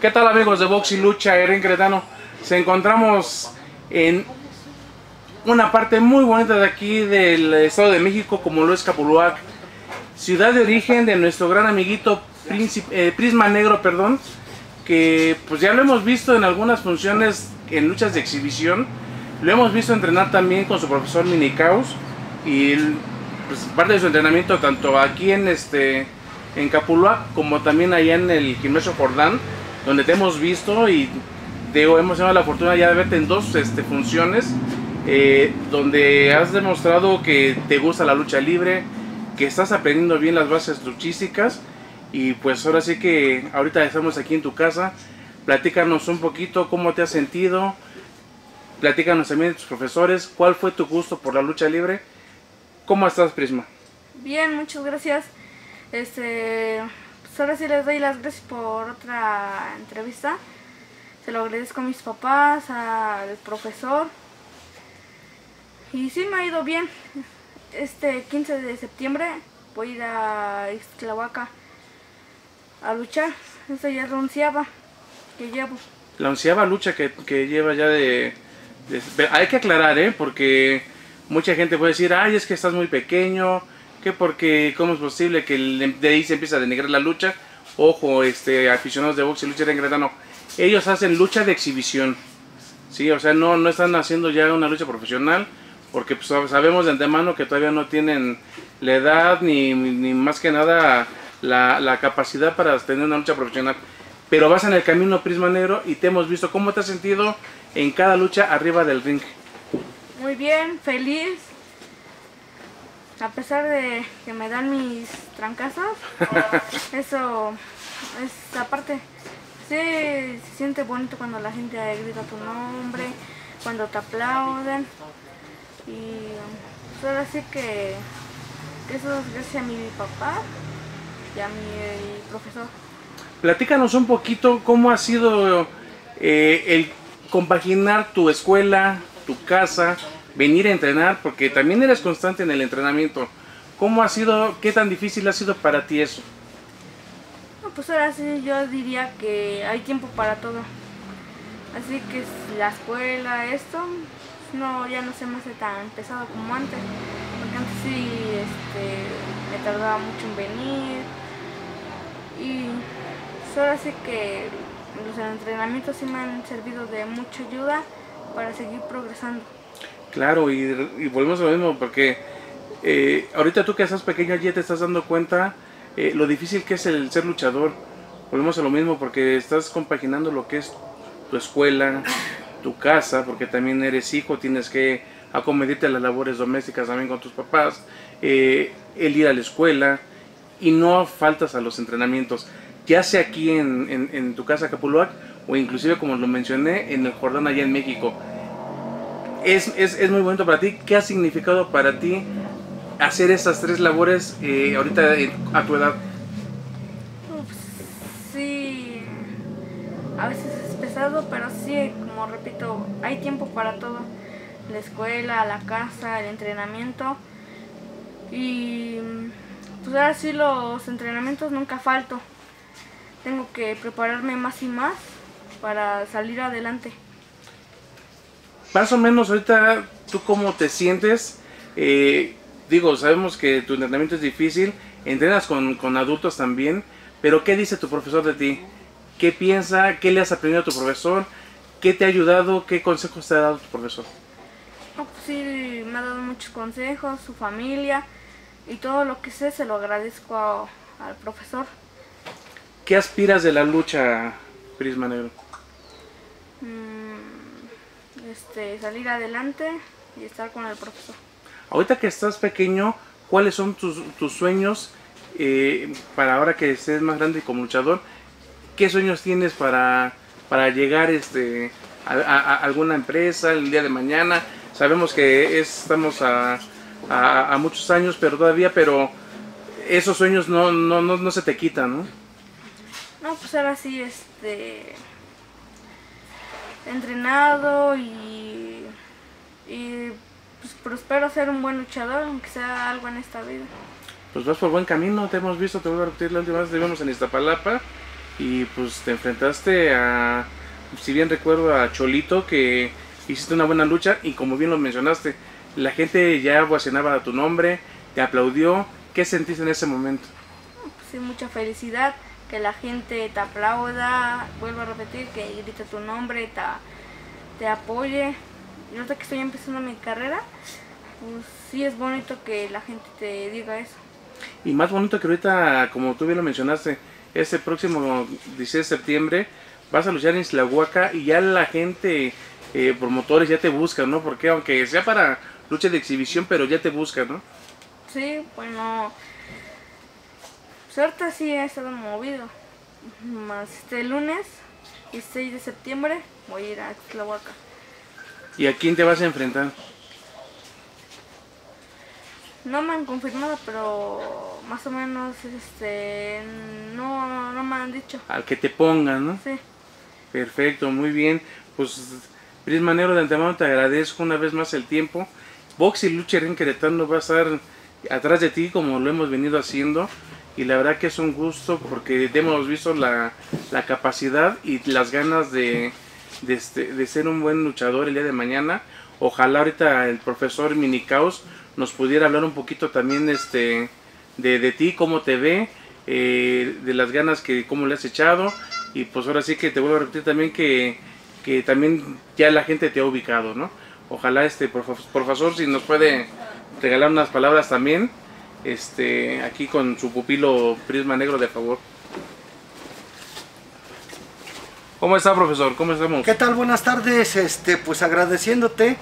¿Qué tal amigos de Box y Lucha, Erin Cretano? Se encontramos en una parte muy bonita de aquí del Estado de México, como lo es Capuluac, ciudad de origen de nuestro gran amiguito eh, Prisma Negro, perdón, que pues ya lo hemos visto en algunas funciones en luchas de exhibición, lo hemos visto entrenar también con su profesor Minicaus y pues, parte de su entrenamiento tanto aquí en este en Capuluac como también allá en el gimnasio Jordán donde te hemos visto y hemos tenido la fortuna ya de verte en dos este, funciones, eh, donde has demostrado que te gusta la lucha libre, que estás aprendiendo bien las bases luchísticas y pues ahora sí que ahorita estamos aquí en tu casa, platícanos un poquito cómo te has sentido, platícanos también de tus profesores, cuál fue tu gusto por la lucha libre, ¿cómo estás Prisma? Bien, muchas gracias. Este, ahora sí les doy las gracias por otra entrevista. Se lo agradezco a mis papás, al profesor. Y sí me ha ido bien. Este 15 de septiembre voy a ir a Ixtlahuaca a luchar. Esa ya es la onceava que llevo. La onceava lucha que, lleva ya de, Hay que aclarar, ¿eh? Porque mucha gente puede decir, ay, es que estás muy pequeño, que porque cómo es posible que de ahí se empieza a denigrar la lucha. Ojo, este aficionados de box y lucha de Gretano, ellos hacen lucha de exhibición. Sí, o sea, no, no están haciendo ya una lucha profesional, porque pues, sabemos de antemano que todavía no tienen la edad ni, ni más que nada la, la, capacidad para tener una lucha profesional. Pero vas en el camino Prisma Negro y te hemos visto cómo te has sentido en cada lucha arriba del ring. Muy bien, feliz, a pesar de que me dan mis trancazos, eso es aparte. Sí, se siente bonito cuando la gente grita tu nombre, cuando te aplauden. Y pues ahora sí que eso es gracias a mi papá y a mi profesor. Platícanos un poquito cómo ha sido eh, el compaginar tu escuela, tu casa, venir a entrenar, porque también eres constante en el entrenamiento. ¿Cómo ha sido, qué tan difícil ha sido para ti eso? Pues ahora sí yo diría que hay tiempo para todo. Así que la escuela, esto, no, ya no se me hace tan pesado como antes. Porque antes sí este, me tardaba mucho en venir. Y pues ahora sí que los entrenamientos sí me han servido de mucha ayuda para seguir progresando. Claro, y, volvemos a lo mismo, porque eh, ahorita tú que estás pequeño ya te estás dando cuenta eh, lo difícil que es el ser luchador. Volvemos a lo mismo, porque estás compaginando lo que es tu escuela, tu casa, porque también eres hijo, tienes que acomedirte a las labores domésticas también con tus papás, eh, el ir a la escuela y no faltas a los entrenamientos, ya sea aquí en, en tu casa Capuluac o inclusive como lo mencioné en el Jordán allá en México es, es, es, muy bonito para ti. ¿Qué ha significado para ti hacer estas tres labores eh, ahorita a tu edad? sí, a veces es pesado, pero sí, como repito, hay tiempo para todo. La escuela, la casa, el entrenamiento. Y pues ahora sí los entrenamientos nunca falto. Tengo que prepararme más y más para salir adelante más o menos ahorita tú cómo te sientes. Eh, digo, sabemos que tu entrenamiento es difícil, entrenas con, con, adultos también, pero ¿qué dice tu profesor de ti? ¿Qué piensa? ¿Qué le has aprendido a tu profesor? ¿Qué te ha ayudado? ¿Qué consejos te ha dado tu profesor? pues sí, me ha dado muchos consejos, su familia y todo lo que sé se lo agradezco al profesor. ¿Qué aspiras de la lucha, Prisma Negro? Este, salir adelante y estar con el profesor. Ahorita que estás pequeño, ¿cuáles son tus, tus sueños eh, para ahora que estés más grande como luchador? ¿Qué sueños tienes para, para llegar este, a, alguna empresa el día de mañana? Sabemos que estamos a, a, muchos años, pero todavía, pero esos sueños no, no, no, no se te quitan, ¿no? No, pues ahora sí, este entrenado y, y pues prospero ser un buen luchador, aunque sea algo en esta vida. Pues vas por buen camino, te hemos visto, te voy a repetir la última vez, te vimos en Iztapalapa y pues te enfrentaste a, si bien recuerdo, a Cholito que hiciste una buena lucha y como bien lo mencionaste, la gente ya ovacionaba a tu nombre, te aplaudió. ¿Qué sentiste en ese momento? Pues sí, mucha felicidad, que la gente te aplauda, vuelvo a repetir, que grite tu nombre, te, te apoye. Y ahorita que estoy empezando mi carrera, pues sí es bonito que la gente te diga eso. Y más bonito que ahorita, como tú bien lo mencionaste, este próximo 16 de septiembre vas a luchar en Islahuaca y ya la gente, eh, promotores ya te buscan, ¿no? Porque aunque sea para lucha de exhibición, pero ya te buscan, ¿no? Sí, bueno, suerte sí ha estado movido. Más este lunes, 16 de septiembre, voy a ir a Islahuaca. ¿Y a quién te vas a enfrentar? No me han confirmado, pero más o menos este no, no me han dicho. Al que te pongan, ¿no? Sí. Perfecto, muy bien. Pues Prisma Negro de antemano te agradezco una vez más el tiempo. Box y Lucha en Querétaro va a estar atrás de ti como lo hemos venido haciendo. Y la verdad que es un gusto porque hemos visto la, la capacidad y las ganas de, de, este- de ser un buen luchador el día de mañana. Ojalá ahorita el profesor Minicaos nos pudiera hablar un poquito también este, de, de ti, cómo te ve, eh, de las ganas que cómo le has echado. Y pues ahora sí que te vuelvo a repetir también que, que también ya la gente te ha ubicado, ¿no? Ojalá este profe- profesor si nos puede regalar unas palabras también, este, aquí con su pupilo Prisma Negro de favor. ¿Cómo está profesor? ¿Cómo estamos? ¿Qué tal? Buenas tardes. Este, pues agradeciéndote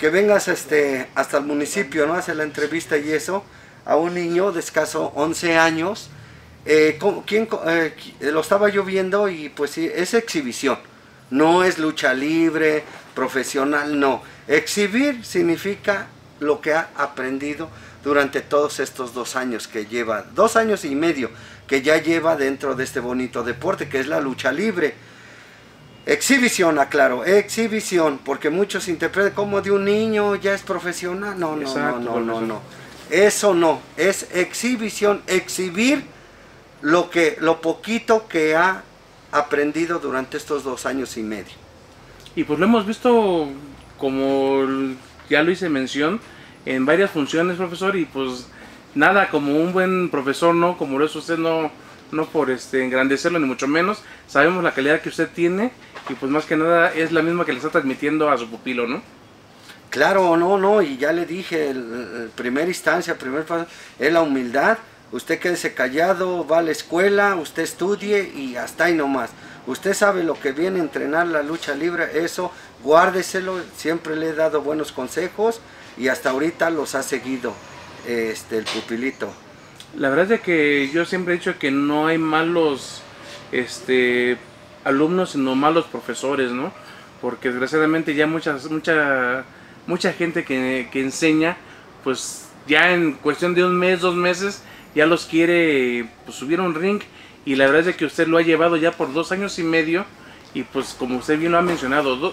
que vengas este hasta el municipio, ¿no? Hacer la entrevista y eso a un niño de escaso 11 años. Eh, ¿cómo- ¿quién, eh, qui- lo estaba yo viendo y pues sí, es exhibición. No es lucha libre, profesional, no. Exhibir significa lo que ha aprendido durante todos estos dos años que lleva, dos años y medio que ya lleva dentro de este bonito deporte que es la lucha libre. Exhibición, aclaro, exhibición, porque muchos interpretan como de un niño ya es profesional. No, no, Exacto, no, no, no, no. Eso no, es exhibición, exhibir lo que, lo poquito que ha aprendido durante estos dos años y medio. Y pues lo hemos visto como ya lo hice mención en varias funciones, profesor, y pues nada, como un buen profesor, ¿no? Como lo es usted, no, no por este engrandecerlo ni mucho menos, sabemos la calidad que usted tiene y pues más que nada es la misma que le está transmitiendo a su pupilo, ¿no? Claro, no, no, y ya le dije, el, el primer instancia, primer paso, es la humildad. Usted quédese callado, va a la escuela, usted estudie y hasta ahí nomás. Usted sabe lo que viene a entrenar la lucha libre, eso, guárdeselo, siempre le he dado buenos consejos y hasta ahorita los ha seguido este, el pupilito. La verdad es que yo siempre he dicho que no hay malos este, alumnos, sino malos profesores, ¿no? Porque desgraciadamente ya muchas, mucha, mucha gente que, que enseña, pues ya en cuestión de un mes, dos meses, ya los quiere pues, subir a un ring. Y la verdad es que usted lo ha llevado ya por dos años y medio. Y pues como usted bien lo ha mencionado,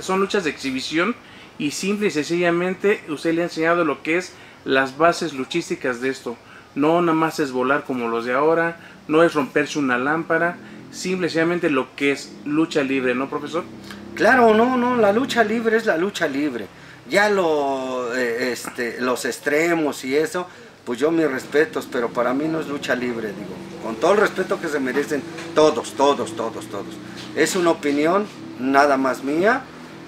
son luchas de exhibición. Y simple y sencillamente usted le ha enseñado lo que es las bases luchísticas de esto. No nada más es volar como los de ahora, no es romperse una lámpara, simple y sencillamente lo que es lucha libre, ¿no, profesor? Claro, no, no, la lucha libre es la lucha libre. Ya lo, eh, este, los extremos y eso, pues yo mis respetos, pero para mí no es lucha libre, digo, con todo el respeto que se merecen todos, todos, todos, todos. Es una opinión nada más mía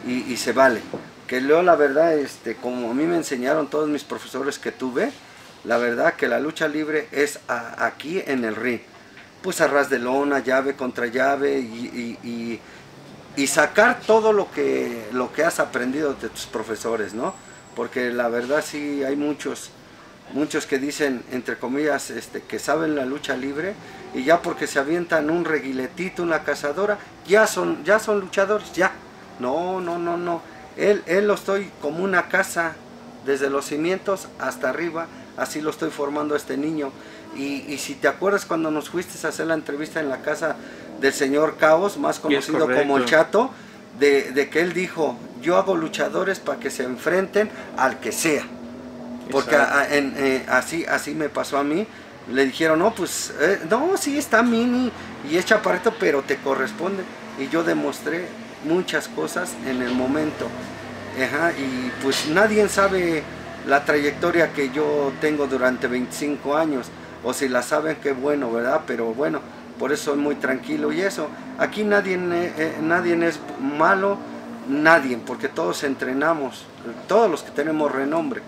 y, y se vale. Que yo la verdad, este, como a mí me enseñaron todos mis profesores que tuve, la verdad que la lucha libre es aquí en el ring. Pues a ras de lona, llave contra llave y- y- y y sacar todo lo que lo que has aprendido de tus profesores, ¿no? Porque la verdad sí hay muchos muchos que dicen entre comillas este que saben la lucha libre y ya porque se avientan un reguiletito, una cazadora, ya son ya son luchadores, ya. No, no, no, no. Él él lo estoy como una casa desde los cimientos hasta arriba, así lo estoy formando a este niño. Y, y si te acuerdas cuando nos fuiste a hacer la entrevista en la casa del señor Caos, más conocido como el. Chato, de, de que él dijo, yo hago luchadores para que se enfrenten al que sea. Porque Exacto. a- en- eh, así, así me pasó a mí. le dijeron, no, pues, eh, no, sí está mini y es chaparrito, pero te corresponde. Y yo demostré muchas cosas en el momento. Y pues nadie sabe la trayectoria que yo tengo durante 25 años. O si la saben, qué bueno, ¿verdad? Pero bueno, por eso soy muy tranquilo y eso. Aquí nadie, eh, nadie es malo, nadie, porque todos entrenamos, todos los que tenemos renombre.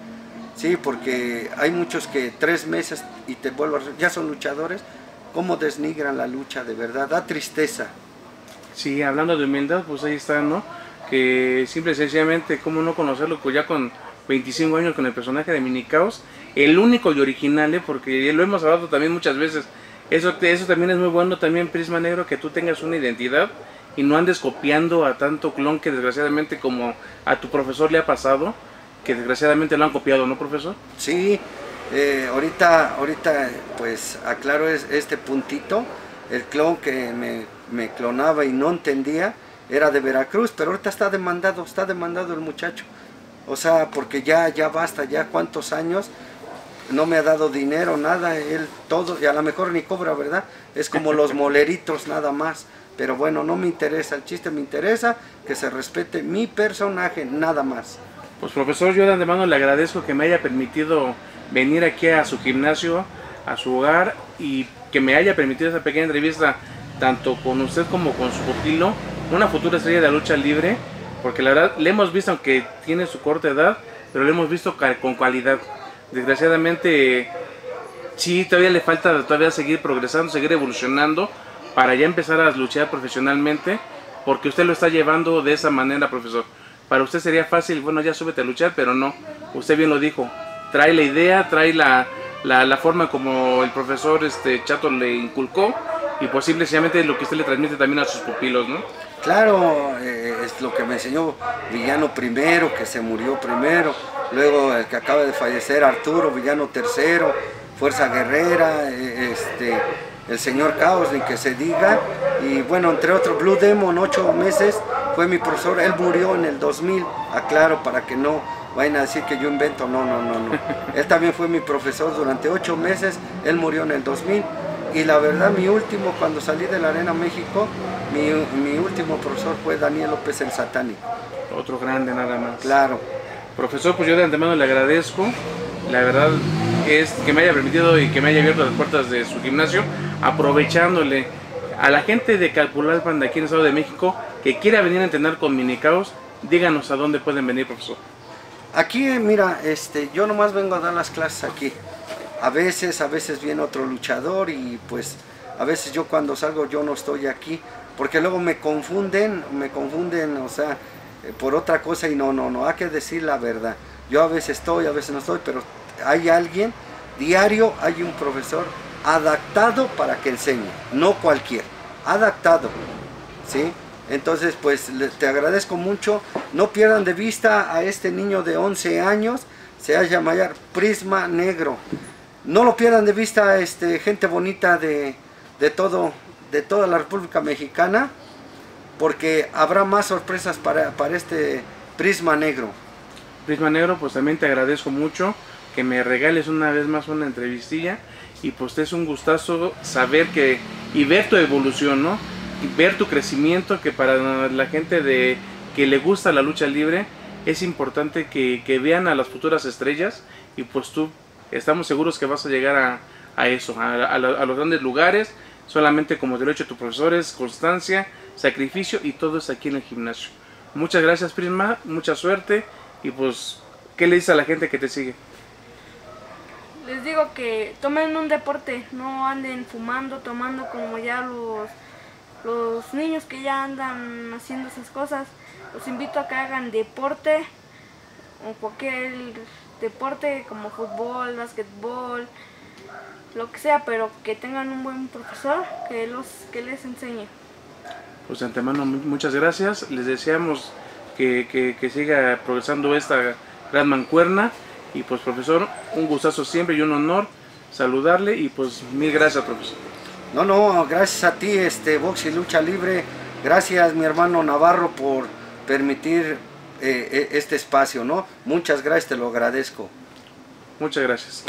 Sí, porque hay muchos que tres meses y te vuelvo ya son luchadores, cómo desnigran la lucha, de verdad, da tristeza. Sí, hablando de humildad, pues ahí está, ¿no? Que simple y sencillamente, ¿cómo no conocerlo? Pues ya con 25 años con el personaje de Mini Caos, el único y original, ¿eh? porque lo hemos hablado también muchas veces. Eso, eso también es muy bueno, también Prisma Negro, que tú tengas una identidad y no andes copiando a tanto clon que desgraciadamente como a tu profesor le ha pasado que desgraciadamente lo han copiado, ¿no, profesor? Sí, eh, ahorita, ahorita, pues aclaro es, este puntito. El clon que me, me, clonaba y no entendía era de Veracruz, pero ahorita está demandado, está demandado el muchacho. O sea, porque ya, ya basta, ya cuántos años no me ha dado dinero, nada, él todo, y a lo mejor ni cobra, ¿verdad? Es como los moleritos nada más. Pero bueno, no me interesa, el chiste me interesa que se respete mi personaje, nada más. Pues profesor, yo de antemano le agradezco que me haya permitido venir aquí a su gimnasio, a su hogar y que me haya permitido esa pequeña entrevista tanto con usted como con su pupilo, una futura estrella de la lucha libre, porque la verdad le hemos visto, aunque tiene su corta edad, pero le hemos visto con cualidad. Desgraciadamente, sí, todavía le falta todavía seguir progresando, seguir evolucionando para ya empezar a luchar profesionalmente, porque usted lo está llevando de esa manera, profesor. Para usted sería fácil, bueno, ya súbete a luchar, pero no. Usted bien lo dijo. Trae la idea, trae la, la, forma como el profesor este, Chato le inculcó y posiblemente lo que usted le transmite también a sus pupilos, ¿no? Claro, eh, es lo que me enseñó Villano primero, que se murió primero, luego el que acaba de fallecer, Arturo, Villano tercero, Fuerza Guerrera, eh, este, el señor Caos, ni que se diga, y bueno, entre otros, Blue Demon, ocho meses, fue mi profesor, él murió en el 2000, aclaro para que no vayan a decir que yo invento, no, no, no, no. Él también fue mi profesor durante ocho meses, él murió en el 2000 y la verdad mi último, cuando salí de la Arena México, mi, mi último profesor fue Daniel López el Satánico. Otro grande nada más. Claro. Profesor, pues yo de antemano le agradezco, la verdad es que me haya permitido y que me haya abierto las puertas de su gimnasio, aprovechándole a la gente de Calpulalpan de aquí en el Estado de México que quiera venir a entrenar con Minicaos, díganos a dónde pueden venir, profesor. Aquí, mira, este, yo nomás vengo a dar las clases aquí. A veces, a veces viene otro luchador y pues a veces yo cuando salgo yo no estoy aquí, porque luego me confunden, me confunden, o sea, eh, por otra cosa y no, no, no, hay que decir la verdad. Yo a veces estoy, a veces no estoy, pero hay alguien, diario hay un profesor adaptado para que enseñe, no cualquier, adaptado, ¿sí? Entonces, pues te agradezco mucho. No pierdan de vista a este niño de 11 años. Se llama Prisma Negro. No lo pierdan de vista, este, gente bonita de, todo, de toda la República Mexicana, porque habrá más sorpresas para, para este Prisma Negro. Prisma Negro, pues también te agradezco mucho que me regales una vez más una entrevistilla y pues es un gustazo saber que y ver tu evolución, ¿no? ver tu crecimiento, que para la gente de que le gusta la lucha libre es importante que, vean a las futuras estrellas y pues tú estamos seguros que vas a llegar a, eso, a, los grandes lugares, solamente como te lo he hecho tu profesores, constancia, sacrificio y todo es aquí en el gimnasio. Muchas gracias Prisma, mucha suerte y pues, ¿qué le dices a la gente que te sigue? Les digo que tomen un deporte, no anden fumando, tomando como ya los los niños que ya andan haciendo esas cosas, los invito a que hagan deporte o cualquier deporte como fútbol, básquetbol, lo que sea, pero que tengan un buen profesor que los que les enseñe. Pues de antemano muchas gracias, les deseamos que, que, que siga progresando esta gran mancuerna y pues profesor, un gustazo siempre y un honor saludarle y pues mil gracias profesor. No, no, gracias a ti, este Box y Lucha Libre. Gracias, mi hermano Navarro, por permitir eh, este espacio, ¿no? Muchas gracias, te lo agradezco. Muchas gracias.